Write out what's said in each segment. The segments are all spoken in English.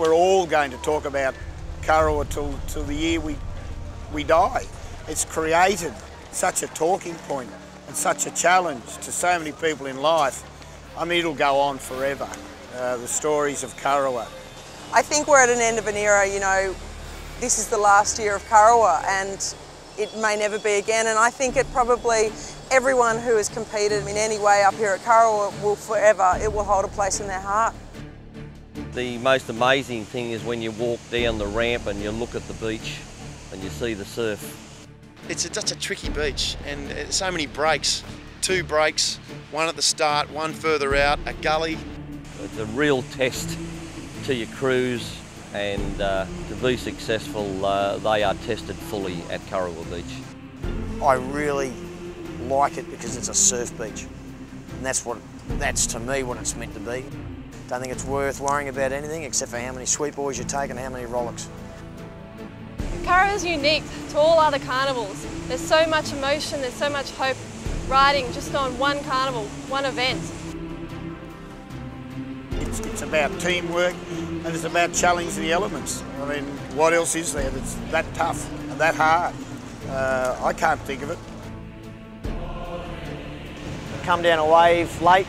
we're all going to talk about Kurrawa till, till the year we, we die. It's created such a talking point and such a challenge to so many people in life. I mean, it'll go on forever, uh, the stories of Kurrawa. I think we're at an end of an era, you know, this is the last year of Kurrawa and it may never be again and I think it probably, everyone who has competed in any way up here at Kurrawa will forever, it will hold a place in their heart. The most amazing thing is when you walk down the ramp and you look at the beach and you see the surf. It's a, just a tricky beach and uh, so many breaks. Two breaks, one at the start, one further out, a gully. It's a real test to your crews and uh, to be successful uh, they are tested fully at Kurrawa Beach. I really like it because it's a surf beach and that's what that's to me what it's meant to be. I don't think it's worth worrying about anything except for how many sweet boys you take and how many rowlocks. Kurrawa is unique to all other carnivals. There's so much emotion, there's so much hope riding just on one carnival, one event. It's, it's about teamwork and it's about challenging the elements. I mean, what else is there that's that tough and that hard? Uh, I can't think of it. Come down a wave late,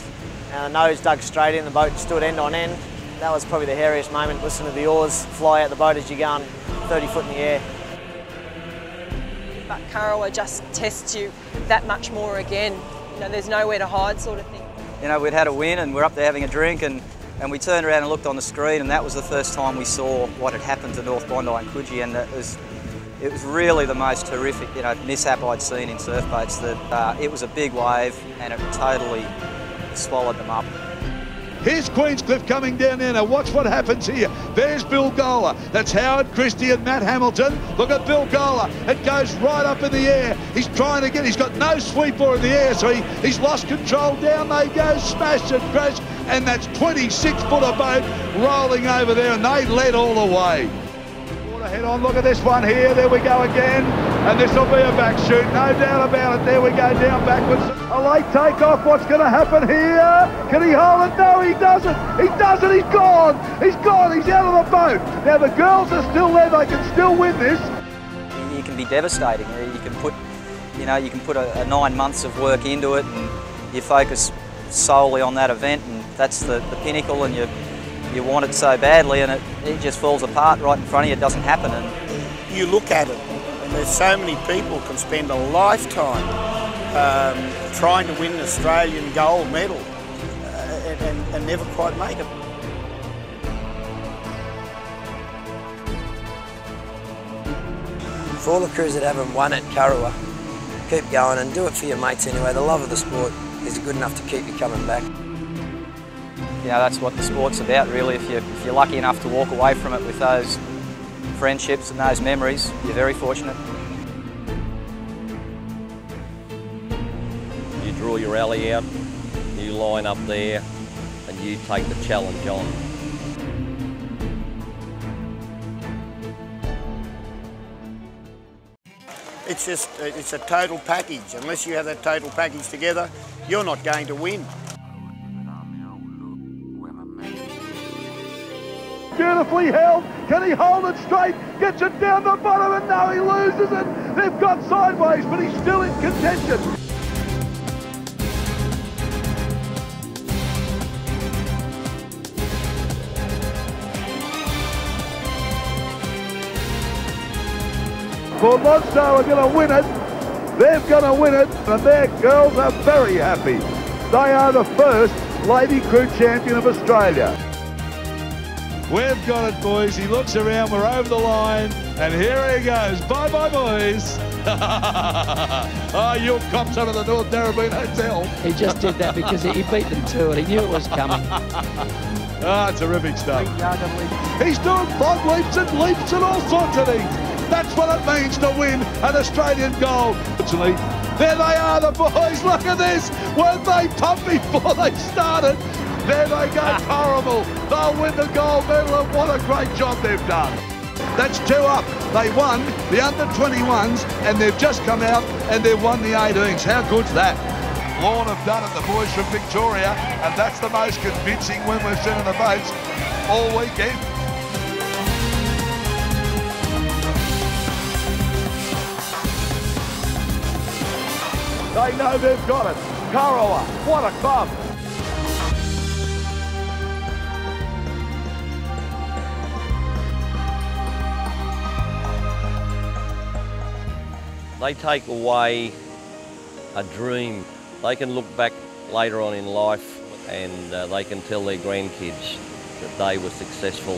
and the nose dug straight in, the boat stood end on end. That was probably the hairiest moment. Listen to the oars fly out the boat as you're going 30 foot in the air. But Kurrawa just tests you that much more again. You know, there's nowhere to hide sort of thing. You know, we'd had a win and we're up there having a drink and, and we turned around and looked on the screen and that was the first time we saw what had happened to North Bondi and Coogee and it was, it was really the most horrific you know, mishap I'd seen in surf boats. That, uh, it was a big wave and it totally swallowed them up. Here's Queenscliff coming down there. Now watch what happens here. There's Bill Gola. That's Howard Christie and Matt Hamilton. Look at Bill Gola. It goes right up in the air. He's trying to get, he's got no sweeper in the air, so he, he's lost control. Down they go, smash and crash. And that's 26 footer boat rolling over there, and they led all the way. Head on, look at this one here. There we go again. And this will be a back shoot, no doubt about it. There we go, down backwards. A late takeoff. What's going to happen here? Can he hold it? No, he doesn't. He doesn't. He's gone. He's gone. He's out of the boat. Now the girls are still there. They can still win this. You can be devastating. You can put, you know, you can put a, a nine months of work into it and you focus solely on that event and that's the, the pinnacle and you you want it so badly and it, it just falls apart right in front of you. It doesn't happen. And You look at it and there's so many people can spend a lifetime um, trying to win an Australian gold medal uh, and, and, and never quite make it. For all the crews that haven't won at Kurrawa, keep going and do it for your mates anyway. The love of the sport is good enough to keep you coming back. you know, that's what the sport's about really. If you're, if you're lucky enough to walk away from it with those friendships and those memories, you're very fortunate. You draw your alley out, you line up there and you take the challenge on. It's just, it's a total package. Unless you have that total package together, you're not going to win. Beautifully held. Can he hold it straight? Gets it down the bottom and now he loses it. They've got sideways, but he's still in contention. For Monzo are going to win it. They're going to win it, and their girls are very happy. They are the first lady crew champion of Australia. We've got it, boys. He looks around. We're over the line. And here he goes. Bye-bye, boys. oh, you'll cop some of the North Narrabeen Hotel. He just did that because he beat them to it. He knew it was coming. Ah, terrific stuff. He's doing frog leaps and leaps and all sorts of things. That's what it means to win an Australian gold. Actually, there they are, the boys. Look at this. Weren't they pumped before they started? There they go, horrible. They'll win the gold medal, and what a great job they've done. That's two up. They won the under-21s, and they've just come out and they've won the 18s. How good's that? Lorne have done it, the boys from Victoria, and that's the most convincing win we've seen in the boats all weekend. They know they've got it. Kurrawa, what a club. They take away a dream. They can look back later on in life and uh, they can tell their grandkids that they were successful,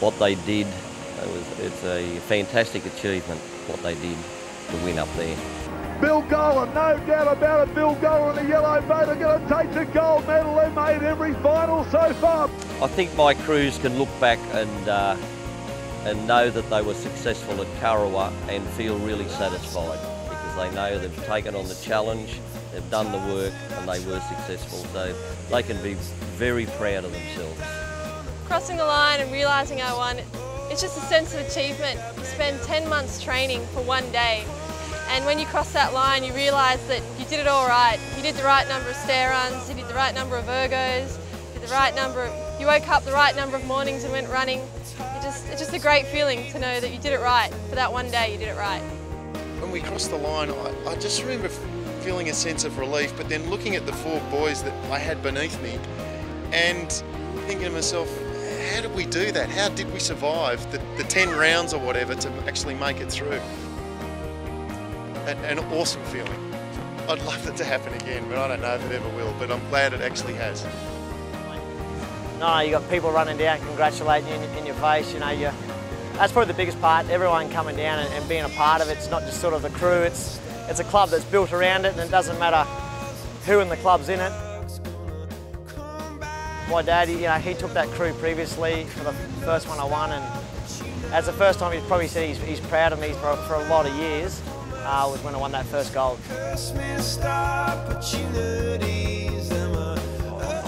what they did. It was, it's a fantastic achievement, what they did to win up there. Bill Gola, no doubt about it. Bill Gola and the yellow boat are going to take the gold medal. They've made every final so far. I think my crews can look back and uh, and know that they were successful at Kurrawa and feel really satisfied because they know they've taken on the challenge, they've done the work and they were successful. So they can be very proud of themselves. Crossing the line and realising I won, it's just a sense of achievement. You spend 10 months training for one day and when you cross that line you realise that you did it all right. You did the right number of stair runs, you did the right number of ergos, you did the right number of, you woke up the right number of mornings and went running. It just, it's just a great feeling to know that you did it right. For that one day you did it right. When we crossed the line, I, I just remember feeling a sense of relief, but then looking at the four boys that I had beneath me and thinking to myself, how did we do that? How did we survive the, the 10 rounds or whatever to actually make it through? An, an awesome feeling. I'd love it to happen again, but I don't know if it ever will, but I'm glad it actually has. No, you got people running down, congratulating you in, in your face. You know, you, that's probably the biggest part. Everyone coming down and, and being a part of it. It's not just sort of the crew. It's it's a club that's built around it, and it doesn't matter who in the club's in it. My dad, you know, he took that crew previously for the first one I won, and as the first time, he probably said he's, he's proud of me for, for a lot of years. Uh, was when I won that first gold.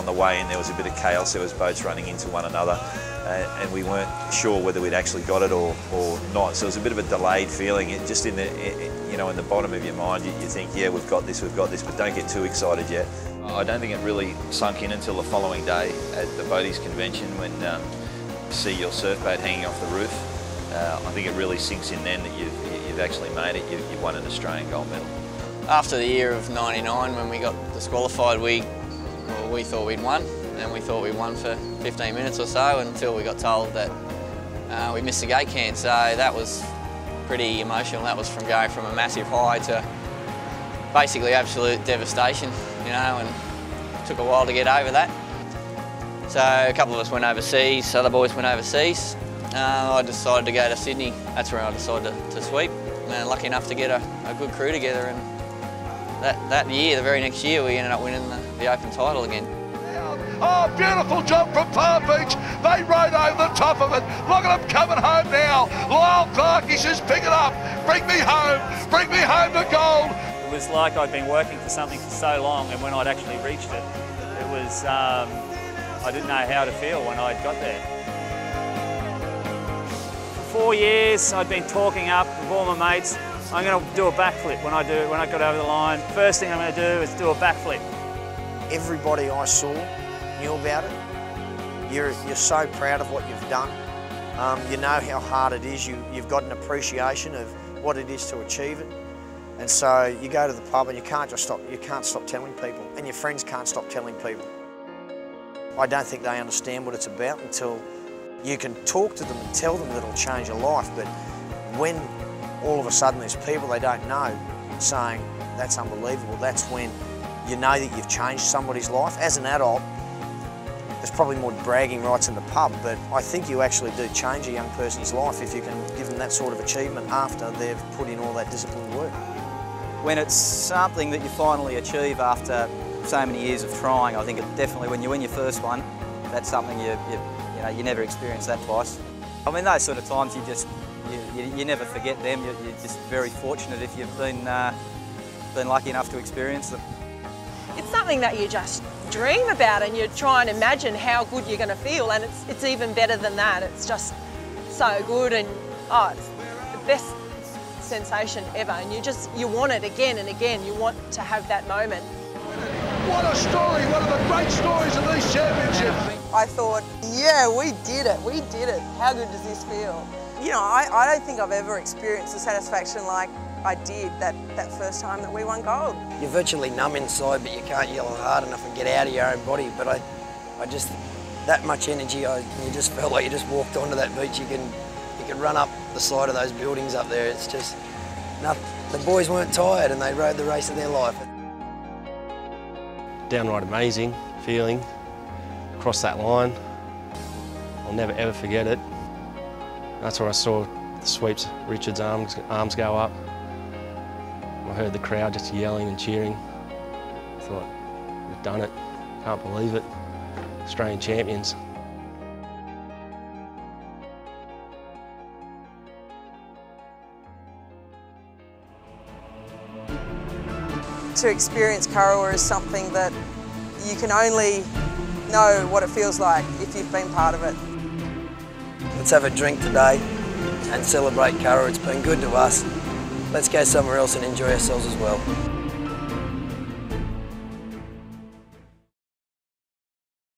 On the way in, there was a bit of chaos. There was boats running into one another, uh, and we weren't sure whether we'd actually got it or, or not. So it was a bit of a delayed feeling. It just in the it, you know in the bottom of your mind, you, you think, yeah, we've got this, we've got this, but don't get too excited yet. I don't think it really sunk in until the following day at the Boaties convention when um, you see your surf boat hanging off the roof. Uh, I think it really sinks in then that you've, you've actually made it. You've, you've won an Australian gold medal. After the year of 99 when we got disqualified, we, well, we thought we'd won and we thought we won for 15 minutes or so until we got told that uh, we missed the gate can. So that was pretty emotional. That was from going from a massive high to basically absolute devastation, you know, and took a while to get over that. So a couple of us went overseas, other boys went overseas. Uh, I decided to go to Sydney. That's where I decided to, to sweep. And lucky enough to get a, a, good crew together. And that, that year, the very next year, we ended up winning the, the Open title again. Oh, beautiful job from Palm Beach. They rode over the top of it. Look at them coming home now. Lyle Clark, he says, pick it up. Bring me home. Bring me home to gold. It was like I'd been working for something for so long, and when I'd actually reached it, it was, um, I didn't know how to feel when I'd got there. For four years, I'd been talking up with all my mates, I'm going to do a backflip when I do when I got over the line. First thing I'm going to do is do a backflip. Everybody I saw knew about it. You're, you're so proud of what you've done. Um, you know how hard it is. You, you've got an appreciation of what it is to achieve it. And so you go to the pub and you can't just stop, you can't stop telling people and your friends can't stop telling people. I don't think they understand what it's about until you can talk to them and tell them that it'll change your life. But when all of a sudden there's people they don't know saying, that's unbelievable, that's when you know that you've changed somebody's life. As an adult, there's probably more bragging rights in the pub, but I think you actually do change a young person's life if you can give them that sort of achievement after they've put in all that disciplined work. When it's something that you finally achieve after so many years of trying, I think it definitely, when you win your first one, that's something you, you, you know, you never experience that twice. I mean, those sort of times you just, you, you, you never forget them. You're, you're, just very fortunate if you've been, uh, been lucky enough to experience them. It's something that you just dream about and you try and imagine how good you're going to feel and it's, it's even better than that. It's just so good and oh, it's the best sensation ever and you just, you want it again and again. You want to have that moment. What a story, one of the great stories of these championships. I thought, yeah, we did it, we did it. How good does this feel? You know, I, I don't think I've ever experienced the satisfaction like I did that, that first time that we won gold. You're virtually numb inside, but you can't yell hard enough and get out of your own body. But I, I just, that much energy, I, you just felt like you just walked onto that beach. You can, you can run up the side of those buildings up there. It's just, nothing. the boys weren't tired and they rode the race of their life. Downright amazing feeling, across that line. I'll never ever forget it. That's where I saw the sweeps Richard's arms, arms go up. I heard the crowd just yelling and cheering. I thought, we've done it. Can't believe it. Australian champions. To experience Kurrawa is something that you can only know what it feels like if you've been part of it. Let's have a drink today and celebrate Kurrawa. It's been good to us. Let's go somewhere else and enjoy ourselves as well.